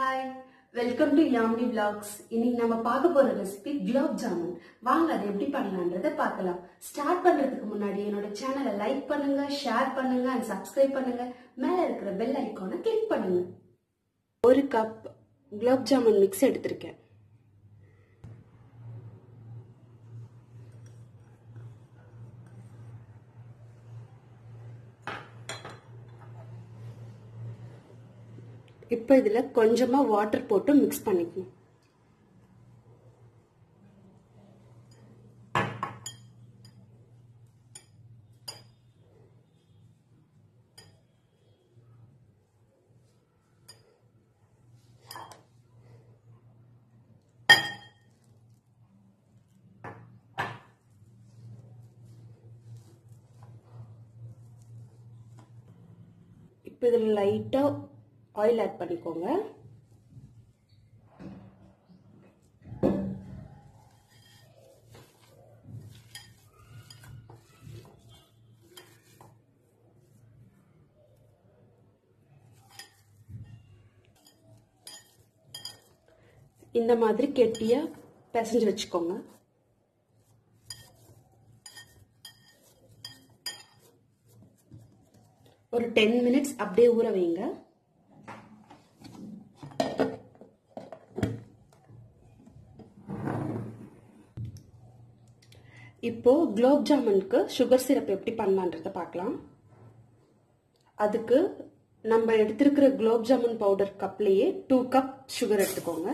Hi welcome to Yamini blogs இன்னைக்கு நம்ம பார்க்க போற ரெசிபி குலாப் ஜாமுன் வாங்க அதை எப்படி பண்ணலான்றத பார்க்கலாம். ஸ்டார்ட் பண்றதுக்கு முன்னாடி என்னோட சேனலை லைக் பண்ணுங்க ஷேர் பண்ணுங்க அண்ட் சப்ஸ்கிரைப் பண்ணுங்க. மேல இருக்கிற பெல் ஐக்கானை கிளிக் பண்ணுங்க. ஒரு கப் குலாப் ஜாமுன் மிக்ஸ் எடுத்திருக்கேன். இப்போ இதில் கொஞ்சமாக வாட்டர் போட்டு மிக்ஸ் பண்ணிக்கணும். இப்போ இதில் லைட்டாக ஆயில் ஆட் பண்ணிக்கோங்க. இந்த மாதிரி கெட்டியாக பிசைஞ்சு வச்சுக்கோங்க. ஒரு டென் மினிட்ஸ் அப்படியே ஊற வைங்க. இப்போ குலோப் ஜாமுனுக்கு சுகர் சிரப் எப்படி பண்ணலான்றத பார்க்கலாம். அதுக்கு நம்ம எடுத்திருக்கிற குலோப் ஜாமுன் பவுடர் கப்லேயே டூ கப் சுகர் எடுத்துக்கோங்க.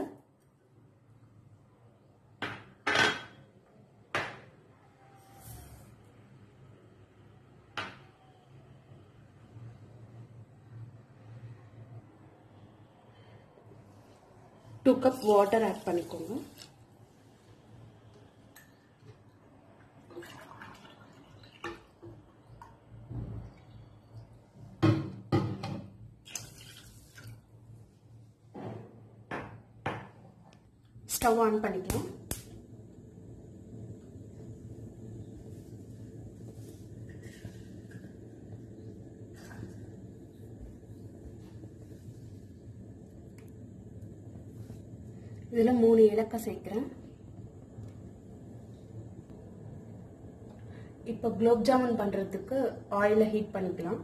டூ கப் வாட்டர் ஆட் பண்ணிக்கோங்க. ஸ்டவ் ஆன் பண்ணிக்கலாம். இதில் மூணு ஏலக்காய் சேர்க்குறேன். இப்போ குலோப் ஜாமுன் பண்ணுறதுக்கு ஆயிலை ஹீட் பண்ணிக்கலாம்.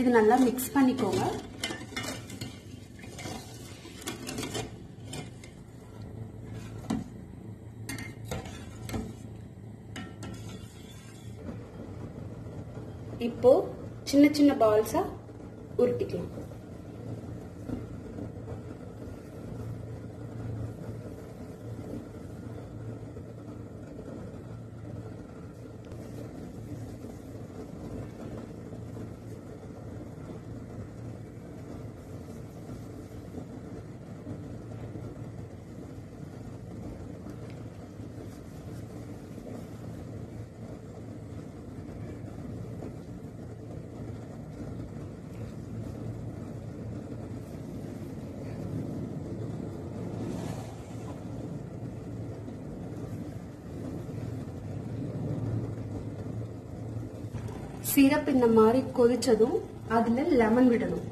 இது நல்லா மிக்ஸ் பண்ணிக்கோங்க. இப்போ சின்ன சின்ன பால்ஸா உருட்டிக்கலாம். சிரப் இந்த மாதிரி கொதிச்சதும் அதுல லெமன் விடணும்.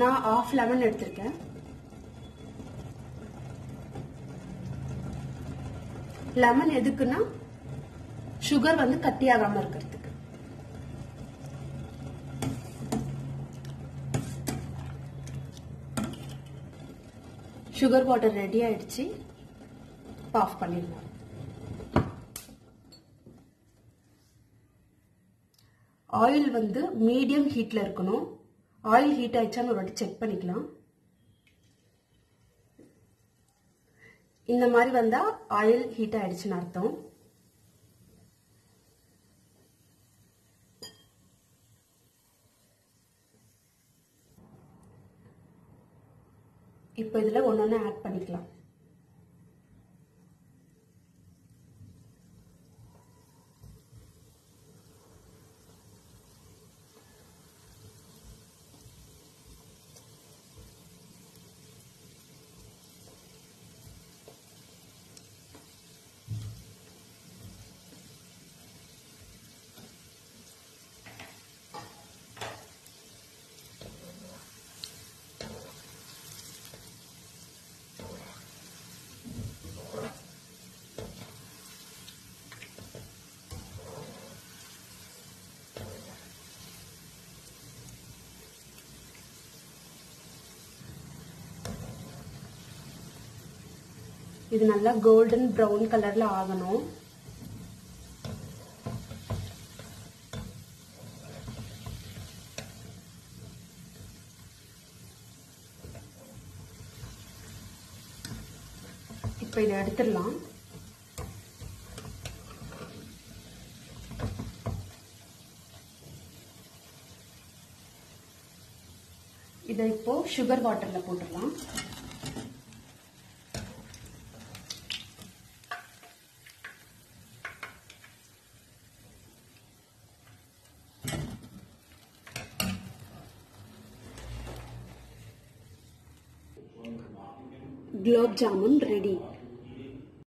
நான் ஆஃப் லெமன் எடுத்திருக்கேன். லெமன் எதுக்குன்னா சுகர் வந்து கட்டியாகாம இருக்கிறதுக்கு. சுகர் வாட்டர் ரெடி ஆயிடுச்சு. ஆஃப் பண்ணிடலாம். ஆயில் வந்து மீடியம் ஹீட்டில் இருக்கணும். ஆயில் ஹீட் ஆயிடுச்சான்னு ஒரு வாட்டி செக் பண்ணிக்கலாம். இந்த மாதிரி வந்தால் ஆயில் ஹீட் ஆயிடுச்சுன்னு அர்த்தம். இப்போ இதில் ஒன்று ஒன்று ஆட் பண்ணிக்கலாம். இது நல்லா கோல்டன் ப்ரௌன் கலர்ல ஆகணும். இப்போ இதை எடுத்துடலாம். இதை இப்போ சுகர் வாட்டர்ல போட்டுடலாம். குலோப் ஜாமுன் ரெடி